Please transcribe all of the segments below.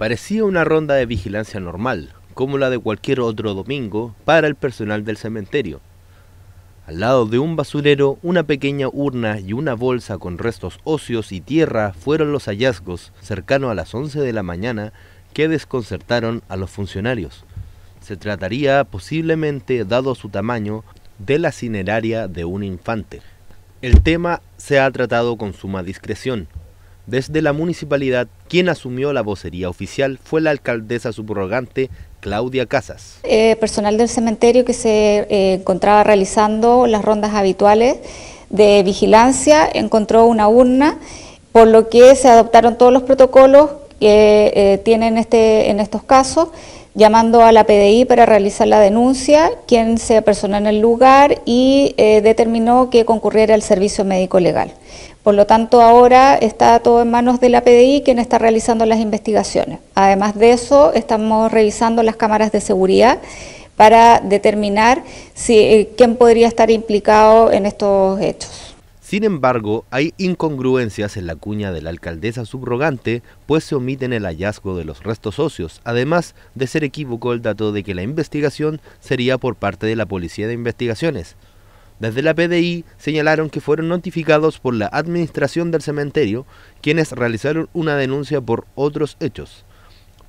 Parecía una ronda de vigilancia normal, como la de cualquier otro domingo, para el personal del cementerio. Al lado de un basurero, una pequeña urna y una bolsa con restos óseos y tierra fueron los hallazgos, cercano a las 11 de la mañana, que desconcertaron a los funcionarios. Se trataría posiblemente, dado su tamaño, de la cineraria de un infante. El tema se ha tratado con suma discreción, desde la municipalidad, quien asumió la vocería oficial fue la alcaldesa subrogante Claudia Casas. Eh, personal del cementerio que se eh, encontraba realizando las rondas habituales de vigilancia encontró una urna, por lo que se adoptaron todos los protocolos que eh, tienen este, en estos casos, llamando a la PDI para realizar la denuncia, quien se personó en el lugar y determinó que concurriera el servicio médico legal. Por lo tanto, ahora está todo en manos de la PDI, quien está realizando las investigaciones. Además de eso, estamos revisando las cámaras de seguridad para determinar si, eh, quién podría estar implicado en estos hechos. Sin embargo, hay incongruencias en la cuña de la alcaldesa subrogante, pues se omiten el hallazgo de los restos óseos, además de ser equívoco el dato de que la investigación sería por parte de la Policía de Investigaciones. Desde la PDI señalaron que fueron notificados por la administración del cementerio, quienes realizaron una denuncia por otros hechos.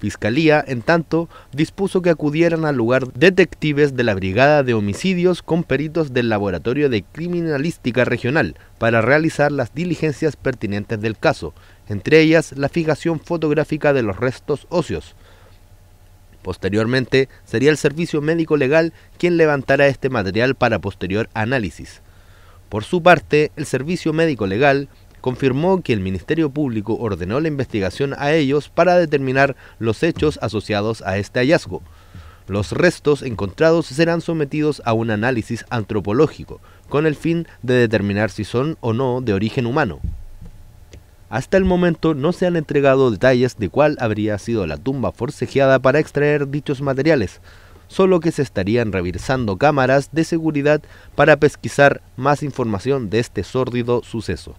Fiscalía, en tanto, dispuso que acudieran al lugar detectives de la Brigada de Homicidios con peritos del Laboratorio de Criminalística Regional para realizar las diligencias pertinentes del caso, entre ellas la fijación fotográfica de los restos óseos, Posteriormente, sería el Servicio Médico Legal quien levantara este material para posterior análisis. Por su parte, el Servicio Médico Legal confirmó que el Ministerio Público ordenó la investigación a ellos para determinar los hechos asociados a este hallazgo. Los restos encontrados serán sometidos a un análisis antropológico, con el fin de determinar si son o no de origen humano. Hasta el momento no se han entregado detalles de cuál habría sido la tumba forcejeada para extraer dichos materiales, solo que se estarían revisando cámaras de seguridad para pesquisar más información de este sórdido suceso.